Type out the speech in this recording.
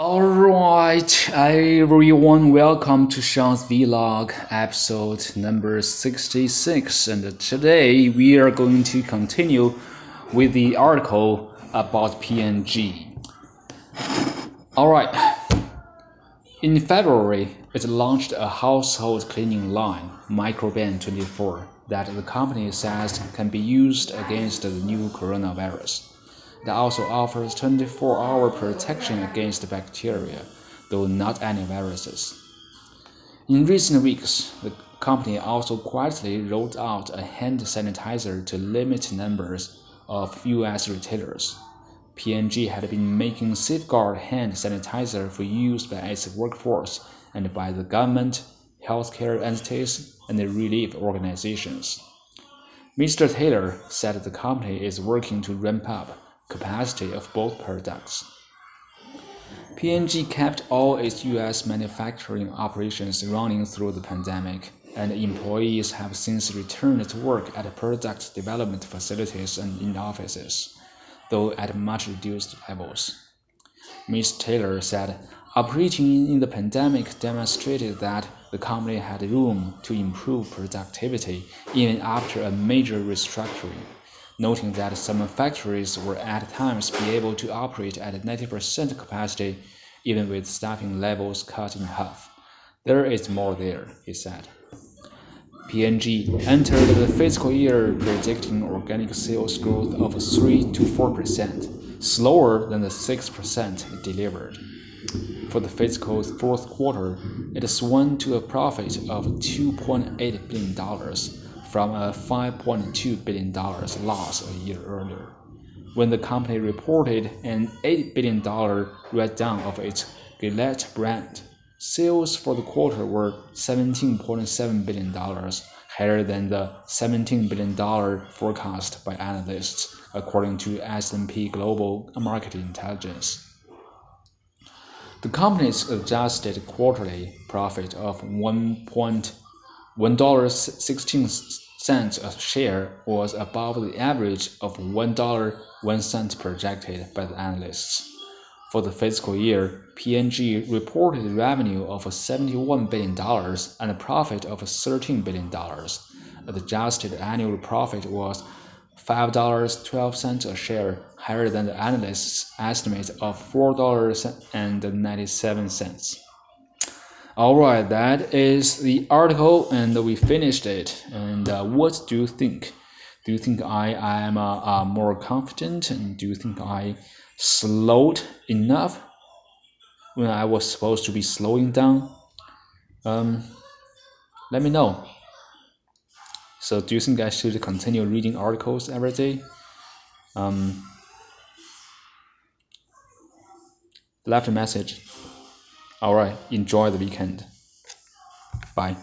Alright, everyone, welcome to Shawn's Vlog episode number 66. And today we are going to continue with the article about P&G. Alright, in February, it launched a household cleaning line, Microban 24, that the company says can be used against the new coronavirus. It also offers 24-hour protection against bacteria, though not any viruses. In recent weeks, the company also quietly rolled out a hand sanitizer to limit numbers of U.S. retailers. P&G had been making Safeguard hand sanitizer for use by its workforce and by the government, healthcare entities, and relief organizations. Mr. Taylor said the company is working to ramp up capacity of both products. P&G kept all its U.S. manufacturing operations running through the pandemic, and employees have since returned to work at product development facilities and in offices, though at much reduced levels. Ms. Taylor said, Operating in the pandemic demonstrated that the company had room to improve productivity even after a major restructuring noting that some factories were at times be able to operate at 90% capacity even with staffing levels cut in half. There is more there, he said. P&G entered the fiscal year predicting organic sales growth of 3 to 4%, slower than the 6% it delivered. For the fiscal fourth quarter, it swung to a profit of $2.8 billion, from a $5.2 billion loss a year earlier, when the company reported an $8 billion write-down of its Gillette brand. Sales for the quarter were $17.7 billion, higher than the $17 billion forecast by analysts, according to S&P Global Market Intelligence. The company's adjusted quarterly profit of $1.16 cents a share was above the average of $1.01 projected by the analysts. For the fiscal year, P&G reported revenue of $71 billion and a profit of $13 billion. Adjusted annual profit was $5.12 a share, higher than the analysts' estimate of $4.97. All right, that is the article, and we finished it. And uh, what do you think? Do you think I am uh, uh, more confident, and do you think I slowed enough when I was supposed to be slowing down? Um, let me know. So, do you think I should continue reading articles every day? Um, left a message. All right, enjoy the weekend. Bye.